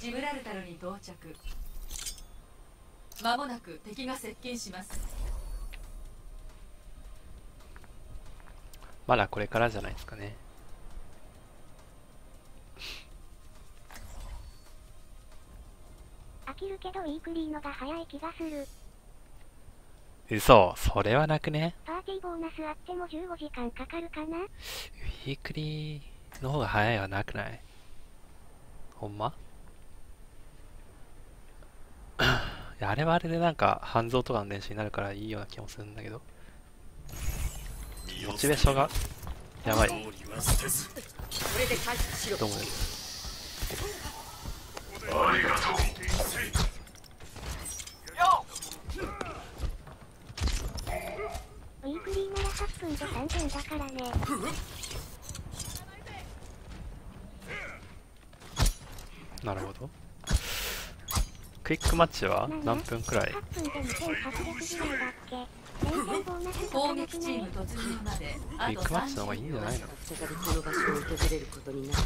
ジブラルタルに到着。まもなく敵が接近します。まだこれからじゃないですかね。飽きるけどウィークリーのが早い気がする。嘘それはなくね。パーティーボーナスあっても15時間かかるかな？ウィークリーの方が早いはなくない？ほんまいやあれはあれでなんか半蔵とかの練習になるからいいような気もするんだけど。モチベーションがやばい。どうもですウィークリーなら8分で3000だからね。なるほどクイックマッチは何分くらい？8分で2800ぐらいだっけ連戦ボーナスと攻撃チーム突入まであとビッグマッチの方がいいんじゃないの？再びこの場所を訪れることになる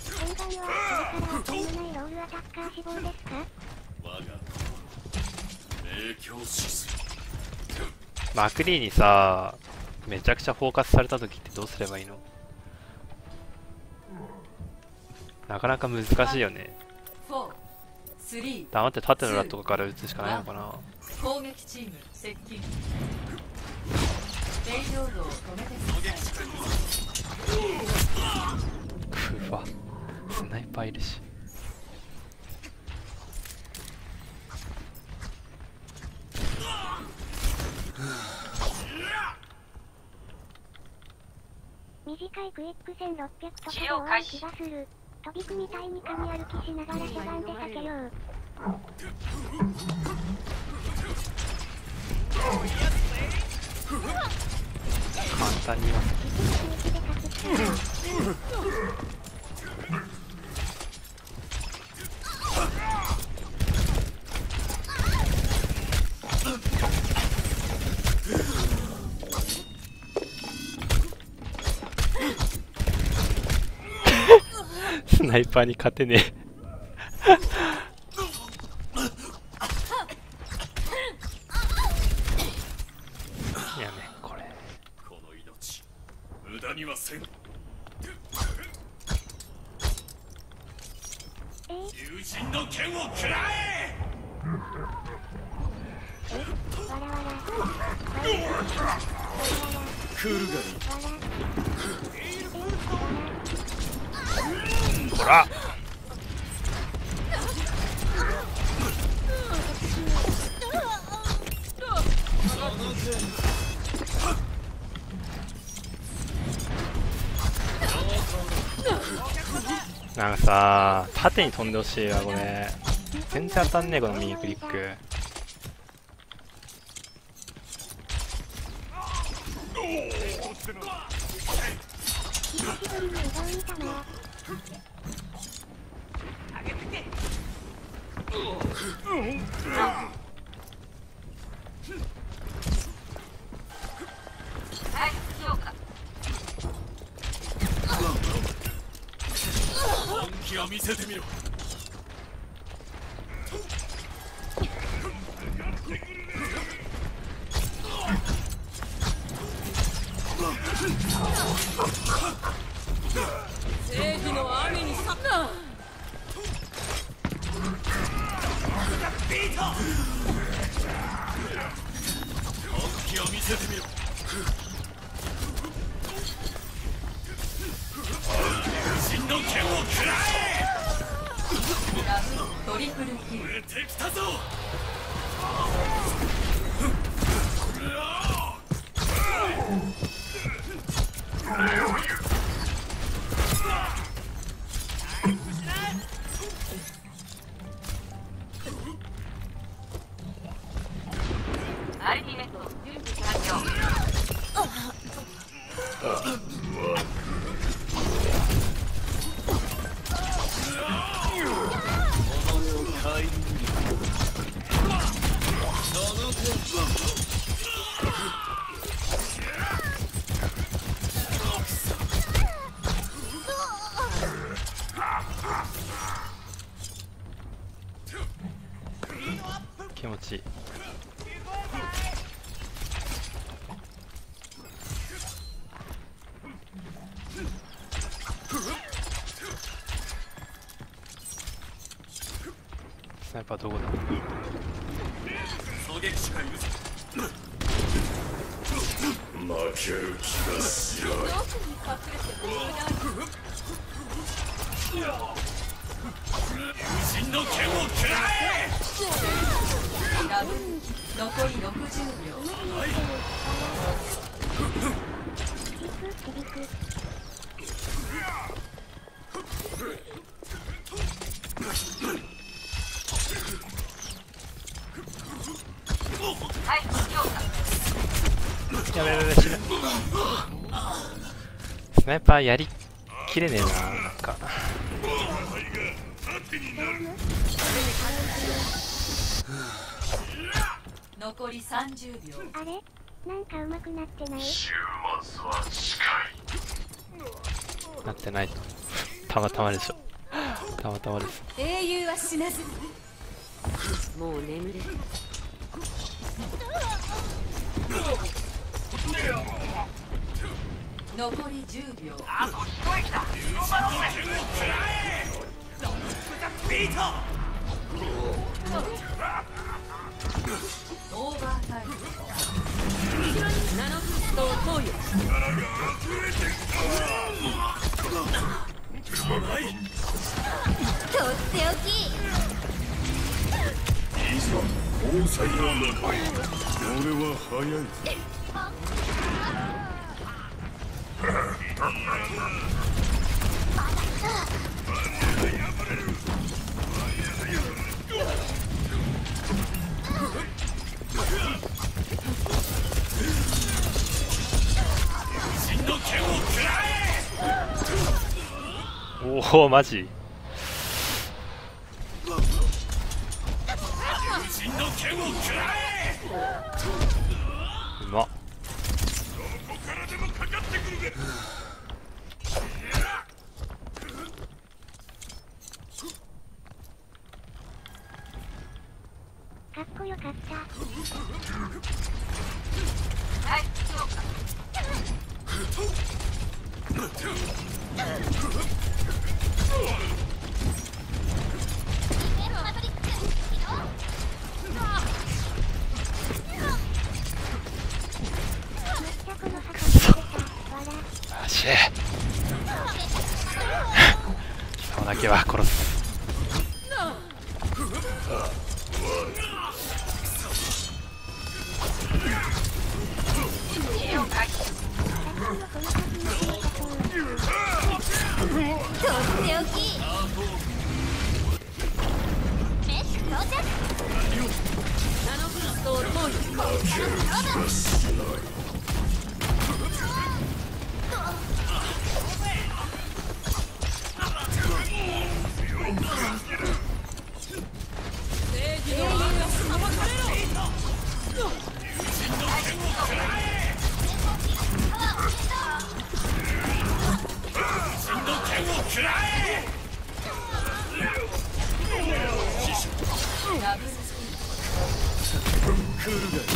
洗顔はこれから当のないロールアタッカー志望ですかマクリーにさめちゃくちゃフォーカスされた時ってどうすればいいの？なかなか難しいよね。4-3黙って縦のラとかから打つしかないのかな。攻撃チーム接近。レイロードを止めてくわスナイパーいるし。短いクイック戦600とかで終わる気がする飛び組みたいに神歩きしながらしゃがんで避けよう簡単に言わせ道でかすったスナイパーに勝てねえ。やめこれ。この命無駄にはせんえ友人の剣を食らえわらわらわらクールガイなんかさ縦に飛んでほしいわこれ。全然当たんねえこのミニクリック。久しぶりに笑顔見たな本気を見せてみろ。ち。スナイパーどこだ？負ける気がしなやべやべやべ死ぬ。スナイパーやりきれねえななんか。残り30秒。あれ？なんか上手くなってない？終末は近いなってないと。たまたまでしょ。たまたまです。英雄は死なずもう眠れ。残り10秒。オーバータイム。ナノブーストを投与いざ大祭の中へ俺は早いぞらえおおマジ。うまっ。どこからでもかかってくるぜかっこよかった。マジ貴様だけは殺す。ナノブーストを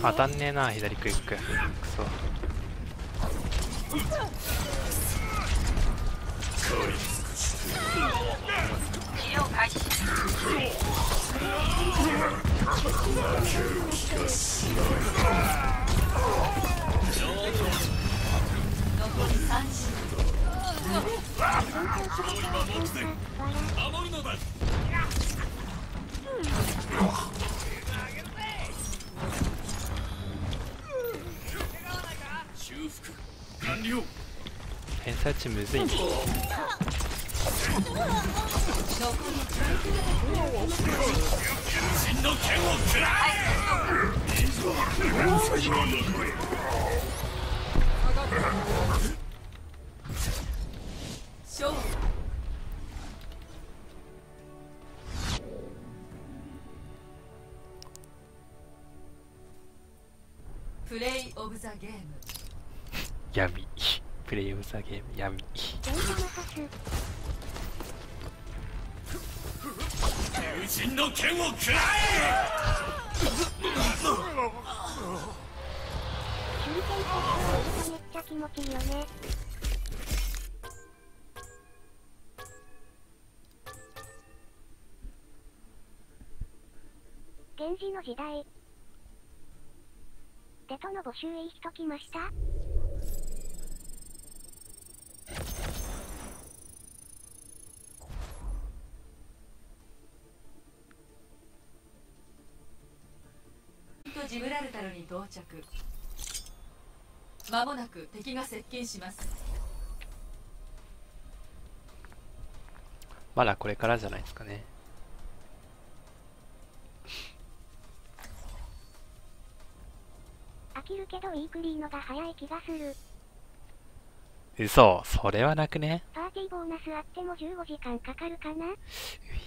当たんねえな左クイック。クソ治療開始残り30秒守るのだ。偏差値むずいんだ真の剣を食らえ王妻の中へ勝負プレイオブザゲーム闇。プレイオブザゲーム闇。電車のハス友人の剣を食らえ手裏剣発射めっちゃ気持ちいいよね源氏の時代。デトの募集へしときましたとジブラルタルに到着。まもなく敵が接近します。まだこれからじゃないですかね。飽きるけどウィークリーのが早い気がする。嘘それはなくね。パーティーボーナスあっても15時間かかるかな？ウ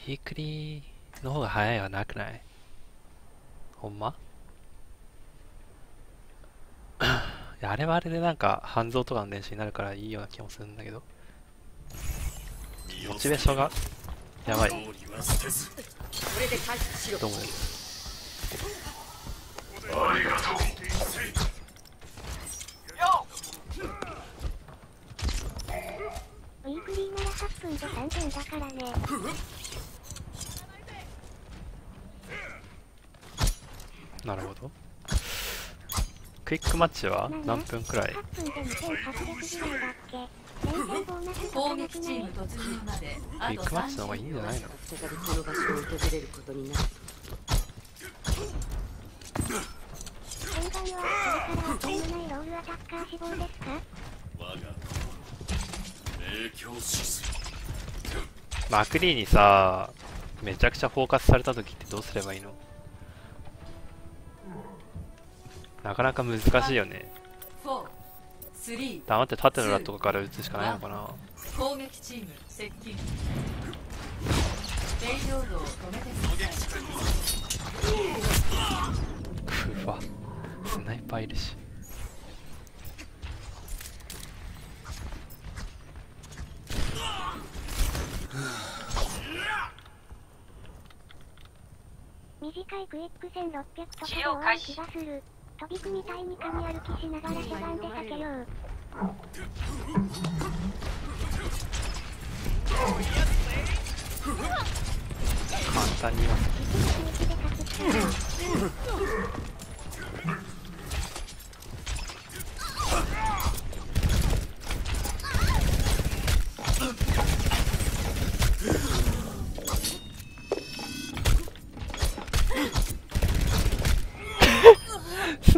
ィークリーの方が早いはなくない？ほんまいやあれはあれでなんか半蔵とかの練習になるからいいような気もするんだけど。モチベーションがやばい。どうも。ですありがとうウィークリーなら8分で3000だからねなるほどクイックマッチは何分くらい？8分で2800ぐらいだっけ連戦ボーナスと攻撃チーム突入までクあとイックマッチの方がいいんじゃないの再びこの場所を訪れることになる洗顔はそれからとん。でもないロールアタッカー志望ですか我が明鏡止水マクリーにさめちゃくちゃフォーカスされた時ってどうすればいいの？なかなか難しいよね。4-3黙って縦のラとかから打つしかないのかな。攻撃チーム接近。レイロードを止めてくださいうわ。スナイパーいるし。短いクイック戦600とかで終わる気がする飛び組みたいに神歩きしながらしゃがんで避けよう簡単に。はわせ道でかすったス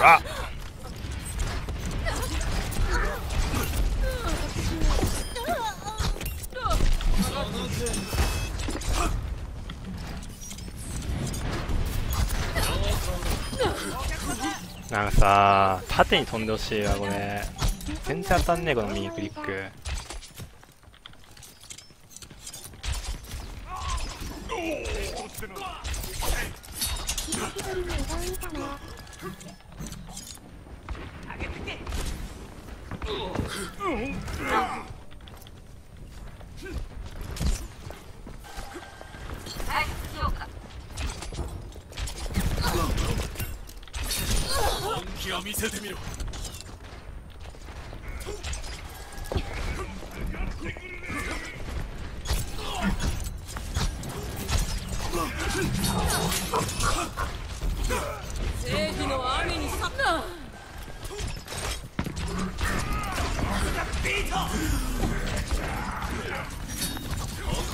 ら。なんかさ縦に飛んでほしいわこれ。全然当たんねえこのミニクリック。久しぶりに笑顔見たな回復強化本気を見せてみろ。正義の雨にさな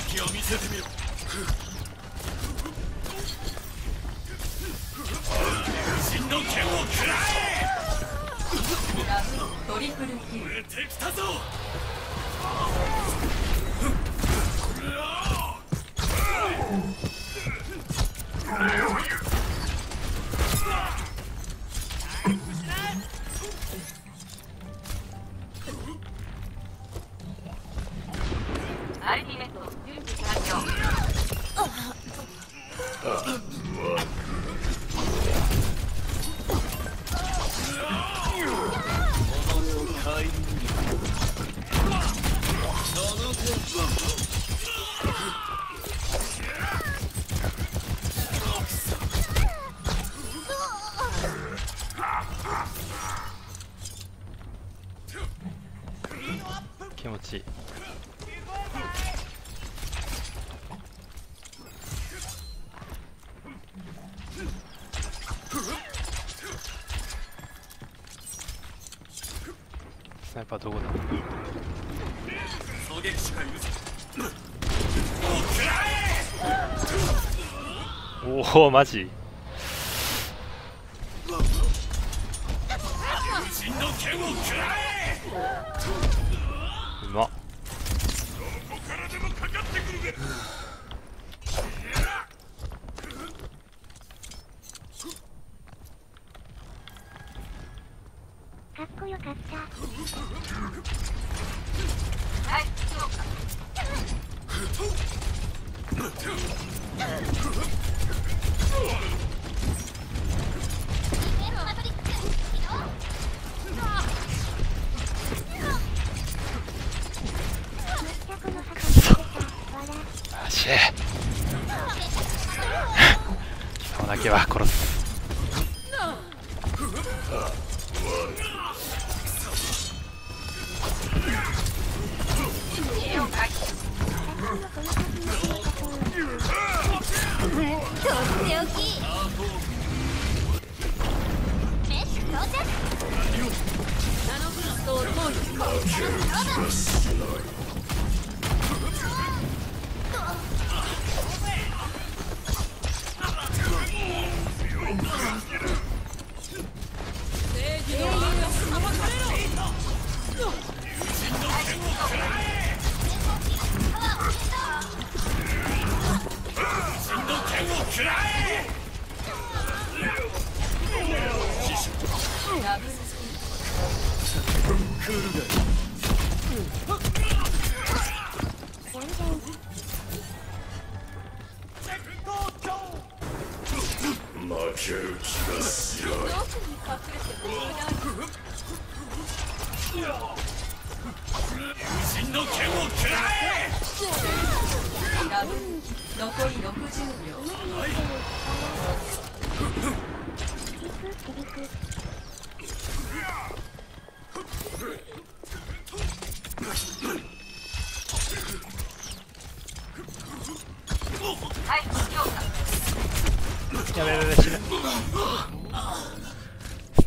気を。見せてみろ真の剣を食らダブルトリプルキルえ出てきたぞアナイパーどこだ？狙撃手がいるぞ。おおマジ？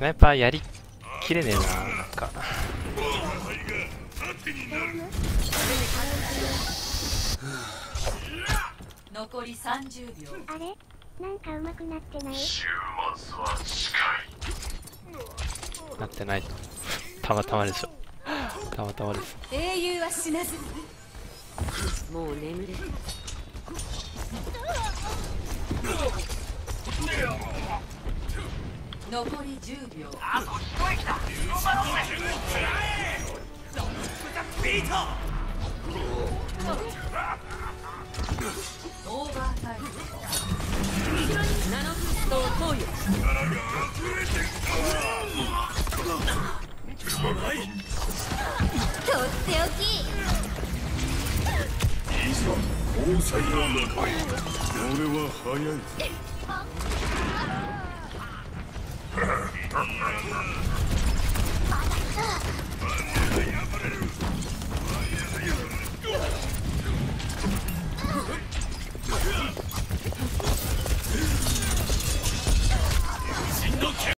スナイパーやりきれねえななんか。残り30秒。あれ？なんか上手くなってない？終末は近い。なってないと。たまたまでしょたまたまです。英雄は死なずもう眠れ残り10秒。オーバータイムナノブーストを投与いざ大祭の中へ。俺は早い。